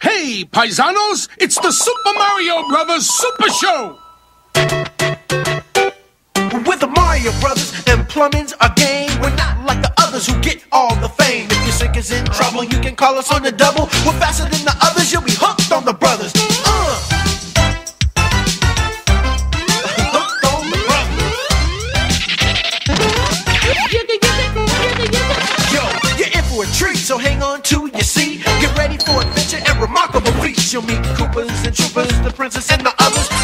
Hey, paisanos, it's the Super Mario Brothers Super Show! With the Mario Brothers and plumbing's a game. We're not like the others who get all the fame. If your sink is in trouble, you can call us on the double. We're faster than the others, you'll be hooked on the brothers. Uh. Hooked on the brothers. Yo, you're in for a treat, so hang on to your seat. Get ready for adventure and remarkable feats. You'll meet Koopas and Troopas, the princess and the others.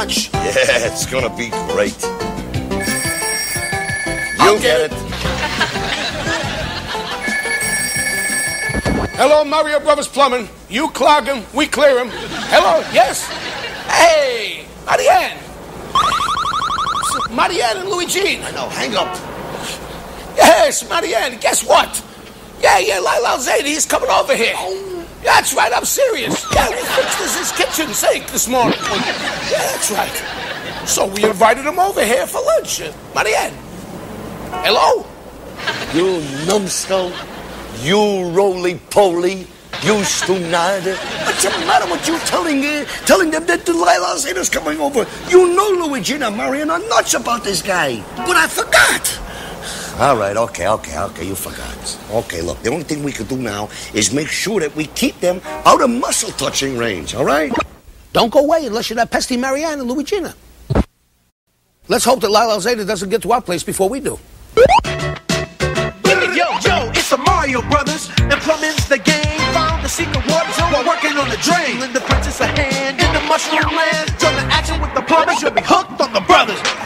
Lunch? Yeah, it's gonna be great. You get it. Hello, Mario Brothers Plumbing. You clog him, we clear him. Hello, yes? Hey, Marianne. Marianne and Luigi. I know, hang up. Yes, Marianne, guess what? Yeah, yeah, Lyle Alzado, he's coming over here. Oh. That's right, I'm serious. Yeah, we fixed his, his kitchen sink this morning. Yeah, that's right. So we invited him over here for lunch. Uh, Marianne. Hello? You numbskull. You roly-poly. You stunada. What's the matter with you telling uh, telling them that Lyle Alzado's coming over? You know Luigi and Marianne are nuts about this guy. But I forgot. All right, okay, okay, okay, you forgot. Okay, look, the only thing we can do now is make sure that we keep them out of muscle touching range, all right? Don't go away unless you're that pesty Marianne and Luigeena. Let's hope that Lyle Alzado doesn't get to our place before we do. Yo, yo, it's the Mario Brothers, and plumbing's the game. Found the secret water zone while working on the drain. Lend the princess a hand in the mushroom land. Join the action with the plumbers, you'll be hooked on the brothers.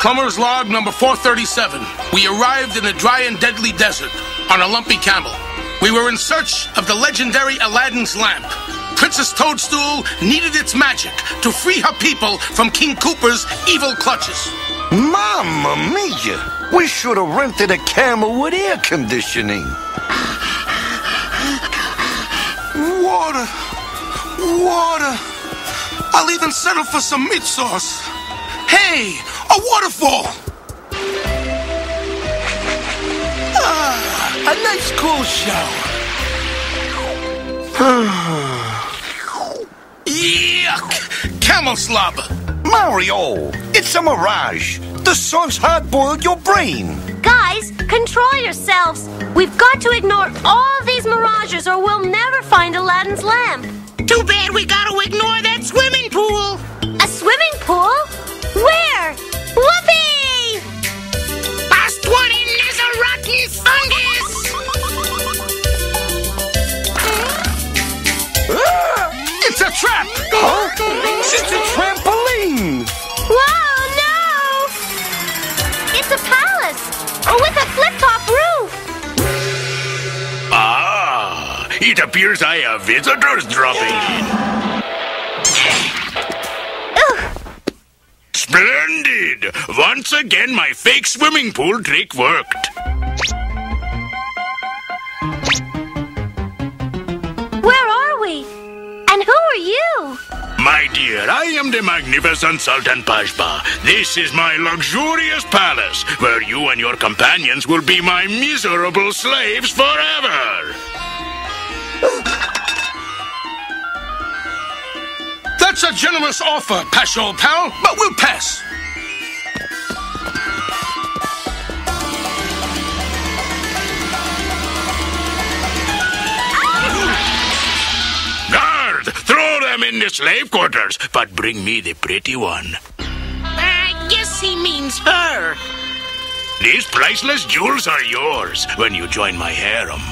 Plumber's log number 437. We arrived in a dry and deadly desert on a lumpy camel. We were in search of the legendary Aladdin's lamp. Princess Toadstool needed its magic to free her people from King Koopa's evil clutches. Mamma mia! We should have rented a camel with air conditioning. Water. Water. I'll even settle for some meat sauce. Hey, a waterfall. Ah, a nice cool shower. Yuck! Camel slobber. Mario, it's a mirage. The sun's hard-boiled your brain. Guys, control yourselves. We've got to ignore all these mirages or we'll never find Aladdin's lamp. Too bad we gotta ignore that swimming pool. A swimming pool? Where? Whoopee! Past one in is a rotten fungus. Ah, It's a trap. huh? It's a trampoline. Whoa, no! It's a palace with a flip-top roof. Ah, it appears I have visitors dropping in. Splendid! Once again, my fake swimming pool trick worked. where are we? And who are you? My dear, I am the magnificent Sultan Pashba. This is my luxurious palace, where you and your companions will be my miserable slaves forever. That's a generous offer, Pash old pal, but we'll pass. Guard, throw them in the slave quarters, but bring me the pretty one. I guess he means her. These priceless jewels are yours when you join my harem.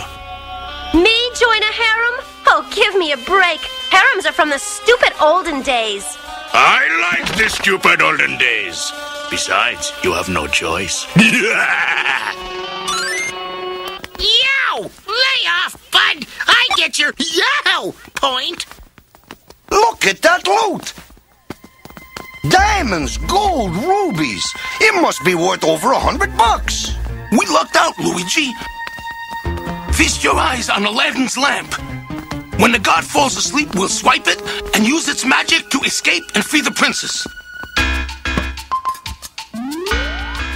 Me join a harem? Oh, give me a break. Harems are from the stupid olden days. I like the stupid olden days. Besides, you have no choice. Yow! Lay off, bud! I get your yow point! Look at that loot! Diamonds, gold, rubies. It must be worth over a hundred bucks. We lucked out, Luigi. Feast your eyes on Aladdin's lamp. When the god falls asleep, we'll swipe it and use its magic to escape and free the princess.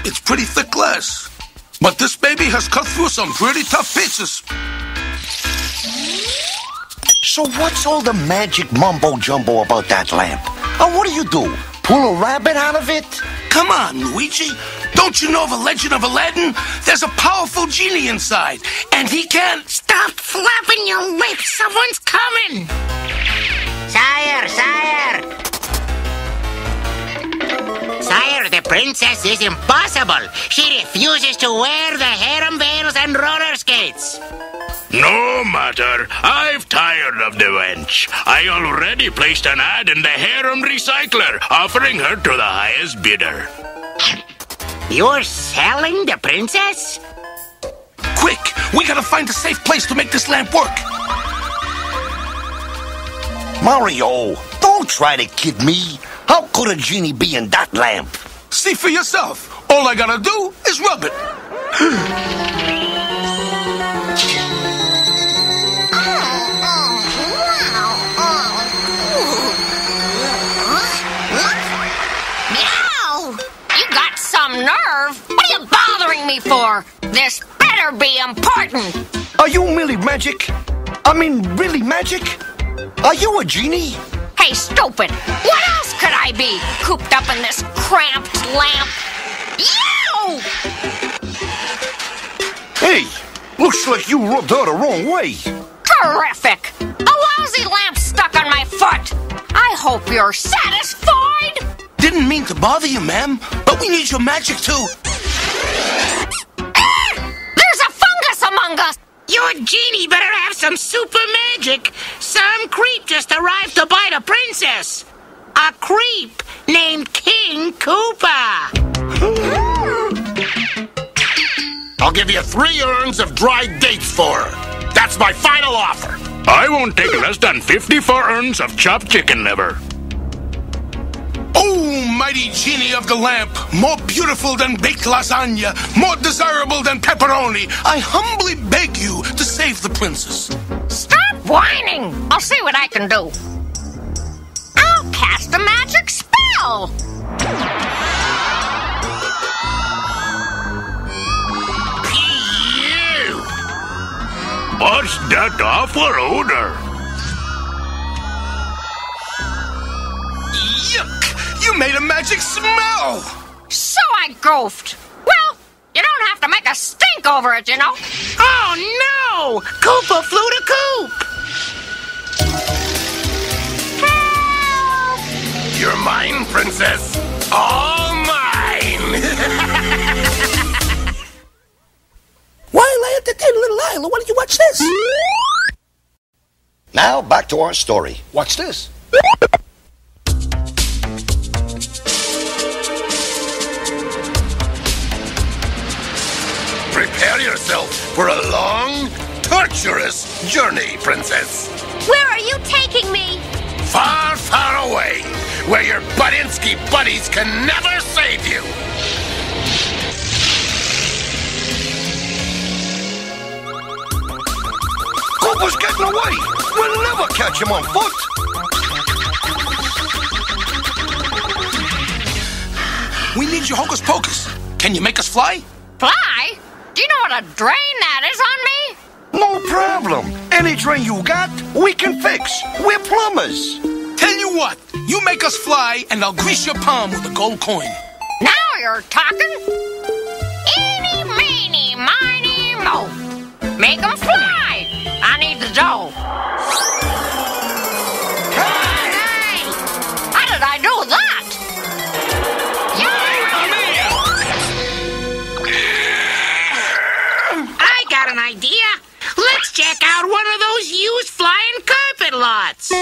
It's pretty thick glass, but this baby has cut through some pretty tough pieces. So what's all the magic mumbo jumbo about that lamp? And what do you do? Pull a rabbit out of it? Come on, Luigi. Don't you know the legend of Aladdin? There's a powerful genie inside, and he can't Stop flapping your lips! Someone's coming! Sire, sire! Sire, the princess is impossible. She refuses to wear the harem veils and roller skates. No matter. I've tired of the wench. I already placed an ad in the harem recycler, offering her to the highest bidder. You're selling the princess? Quick, we gotta find a safe place to make this lamp work. Mario, don't try to kid me. How could a genie be in that lamp? See for yourself. All I gotta do is rub it. This better be important. Are you really magic? I mean, really magic? Are you a genie? Hey, stupid. What else could I be? Cooped up in this cramped lamp. You! Hey, looks like you rubbed her the wrong way. Terrific. A lousy lamp stuck on my foot. I hope you're satisfied. Didn't mean to bother you, ma'am, but we need your magic too. Magic. Some creep just arrived to bite a princess. A creep named King Koopa. I'll give you three urns of dried dates for her. That's my final offer. I won't take less than 54 urns of chopped chicken liver. Oh, mighty genie of the lamp, more beautiful than baked lasagna, more desirable than pepperoni, I humbly beg you to save the princess. Stop whining. I'll see what I can do. I'll cast a magic spell. Ew! What's that awful odor? Yuck! You made a magic smell! So I goofed. Well, you don't have to make a stink over it, you know. Oh no! Koopa flew to coop! You're mine, princess. All mine. While I entertain little Isla, why don't you watch this? Now, back to our story. Watch this. Prepare yourself for a long, torturous journey, princess. Where are you taking me? Far, far away, where your Budinsky buddies can never save you. Koopa's getting away. We'll never catch him on foot. We need your hocus pocus. Can you make us fly? Fly? Do you know what a drain that is on me? No problem. Any drain you got, we can fix. We're plumbers. Tell you what, you make us fly, and I'll grease your palm with a gold coin. Now you're talking. Eeny, meeny, miny, mo. Make 'em fly. I need the dough. How did I do that? Yeah! got an idea. Let's check out one of those used flying carpet lots.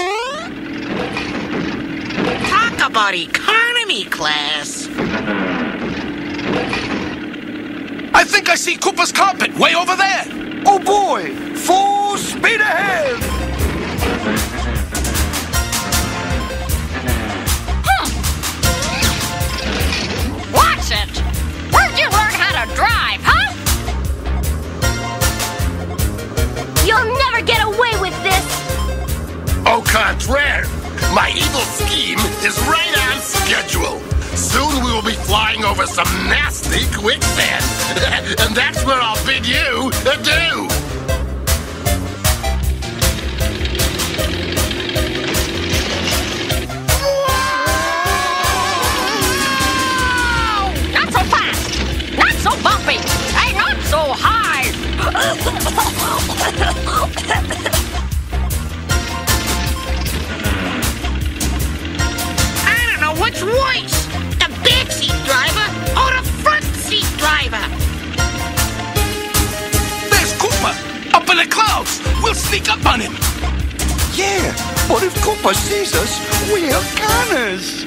Talk about economy class. I think I see Koopa's carpet way over there. Oh boy! Full speed ahead! Hmm. What's it? Where'd you learn how to drive, huh? You'll never get away with this. Au contraire, my evil scheme is right on schedule. Soon we will be flying over some nasty quicksand. and that's where I'll bid you adieu. Koopa sees us, we're goners.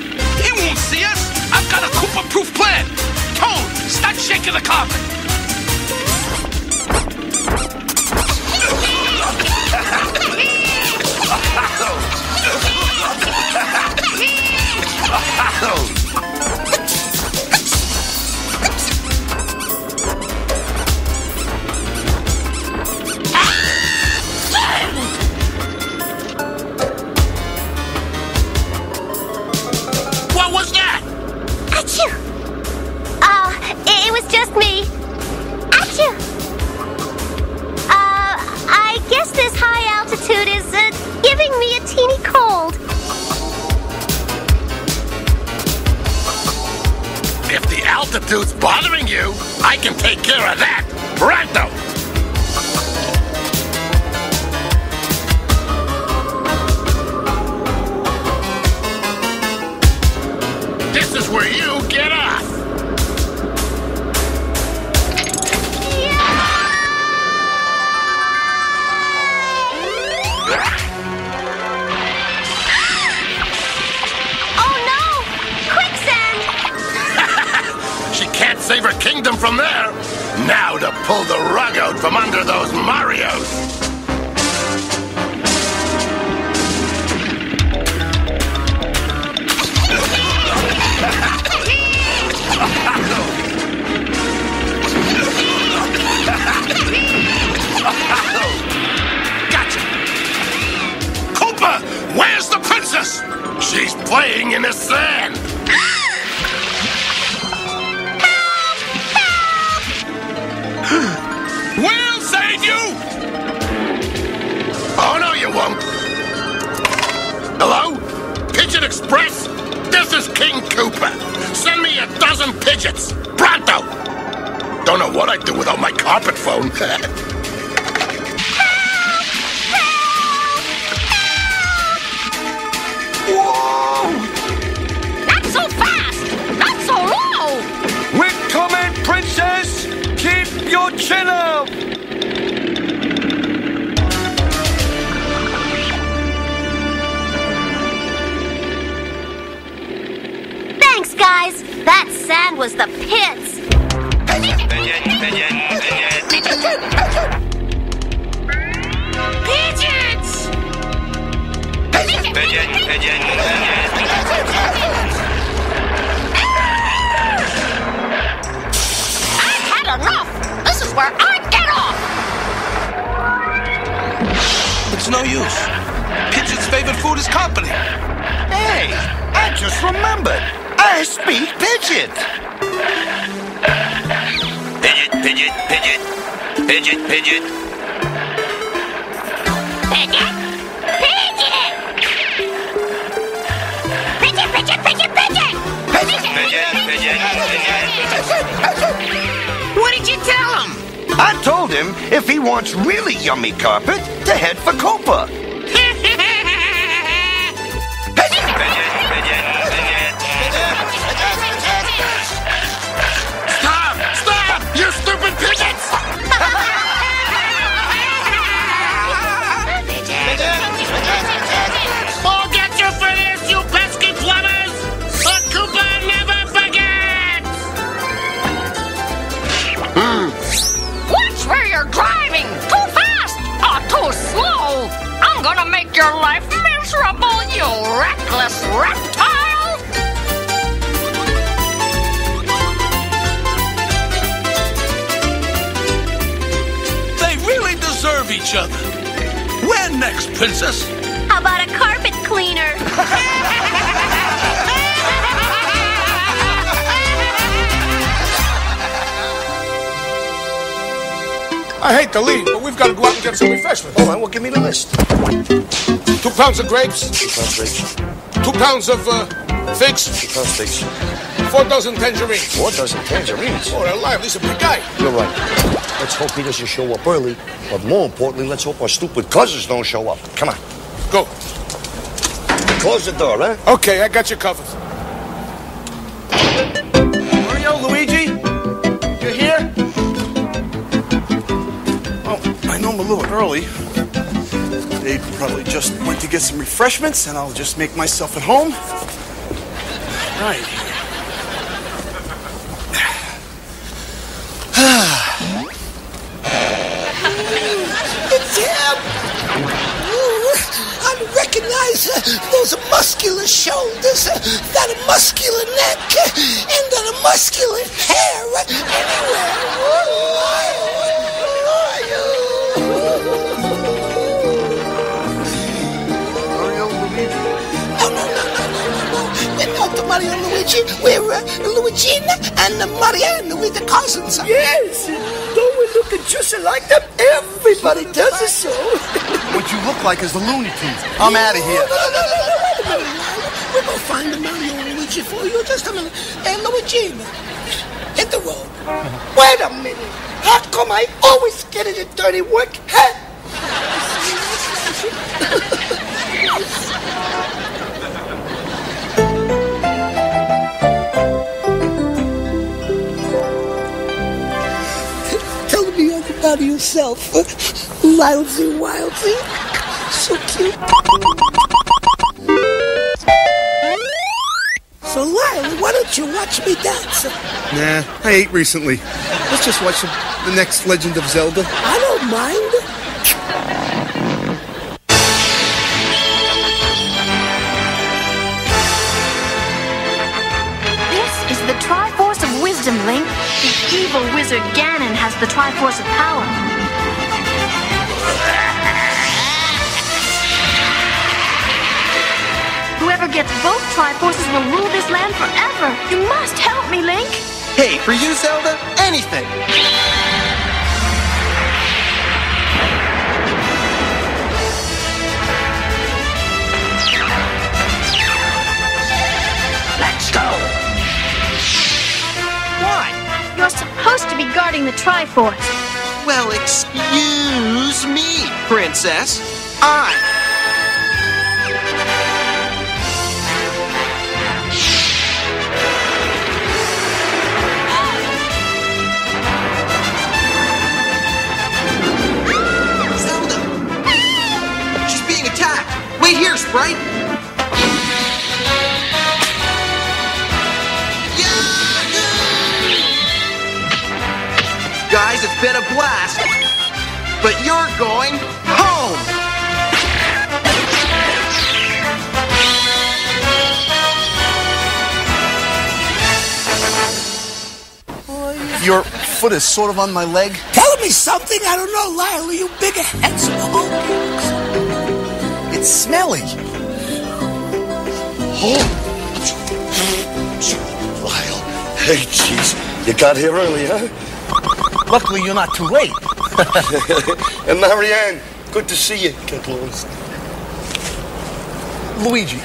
Was the pits. Pigeons! I've had enough! This is where I get off! It's no use. Pigeon's favorite food is company. Hey, I just remembered. I speak pigeon. Pigeon, pigeon, pigeon. Pigeon, pigeon. Pigeon! Pigeon! Pigeon, pigeon, pigeon, pigeon! Pigeon, Pigeon, pigeon, What did you tell him? I told him if he wants really yummy carpet, to head for Koopa. Each other. When next, princess? How about a carpet cleaner? I hate to leave, but we've got to go out and get some refreshments. All right, well, give me the list. Two pounds of grapes, Two pounds grapes, two pounds of uh, figs, two pounds figs, four dozen tangerines. four dozen tangerines. Oh, they're lively. He's a big guy. You're right. Let's hope he doesn't show up early. But more importantly, let's hope our stupid cousins don't show up. Come on. Go. Close the door, huh? Okay, I got your covered. Mario, Luigi, you here? Oh, I know I'm a little early. They probably just went to get some refreshments, and I'll just make myself at home. Right. Uh, those muscular shoulders, uh, that muscular neck, uh, and that muscular hair uh, anywhere. Mario, Luigi. No, no, no, no, no, no, no. We're not the Mario and Luigi. We're uh, Luigeena and uh, Marianne. We're the cousins. Yes. Don't we look just like them? Everybody does it so. What you look like is the Looney Tunes. I'm out of here. No, no, no, no, no, wait a minute, Lyle. We're going to find the Mario and Luigi for you. Just a minute. Hey, Luigeena, hit the road. Wait a minute. How come I always get into dirty work? Huh? Tell me all about yourself. Uh, Lousy Wildsy. So cute. So, Lyle, why don't you watch me dance? Nah, I ate recently. Let's just watch the, the next Legend of Zelda. I don't mind. This is the Triforce of Wisdom, Link. The evil wizard Ganon has the Triforce of Power. Whoever gets both Triforces will rule this land forever. You must help me, Link. Hey, for you, Zelda, anything. Let's go. Why? You're supposed to be guarding the Triforce. Well, excuse me, Princess. I. Wait here, Guys, it's been a blast, but you're going home! Your foot is sort of on my leg. Tell me something I don't know, Lyle. You big handsome hunk. It's smelly. Lyle. Hey, jeez. You got here early, huh? Luckily, you're not too late. and Marianne, good to see you. Get close. Luigi,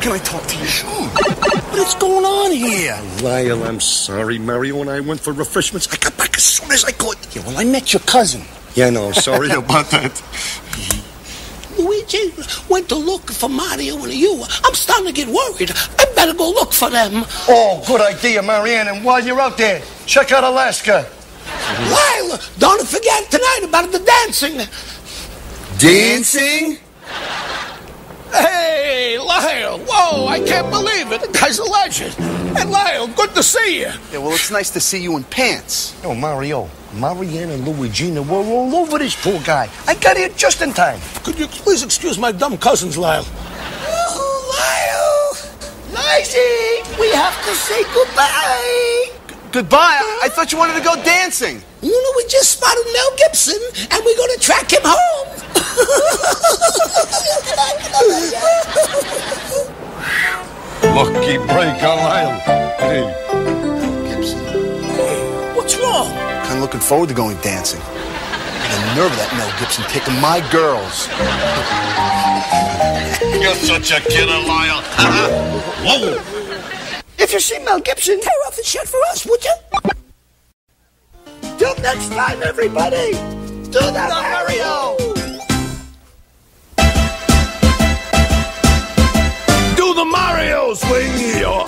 can I talk to you? Sure. What's going on here? Lyle, I'm sorry. Mario and I went for refreshments. I got back as soon as I could. Yeah, well, I met your cousin. Yeah, no, sorry about that. Luigi went to look for Mario and you. I'm starting to get worried. I better go look for them. Oh, good idea, Marianne. And while you're out there, check out Alaska. Lyle, don't forget tonight about the dancing. Dancing? Hey, Lyle! Whoa, I can't believe it. The guy's a legend. Hey, Lyle, good to see you. Yeah, well, it's nice to see you in pants. Oh, Mario. Marianne and Luigeena were all over this poor guy. I got here just in time. Could you please excuse my dumb cousins, Lyle? Oh, Lyle! Lizzie, we have to say goodbye. Goodbye. I, I thought you wanted to go dancing. You know, we just spotted Mel Gibson, and we're going to track him home. Lucky break, Lyle. Hey. Wrong? Kind of looking forward to going dancing. The nerve of that Mel Gibson taking my girls. You're such a killer, Lyle. Whoa! If you see Mel Gibson, tear off the shirt for us, would you? Till next time, everybody. Do the Mario. Do the Mario swing your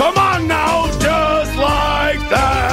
Come on now, just like that.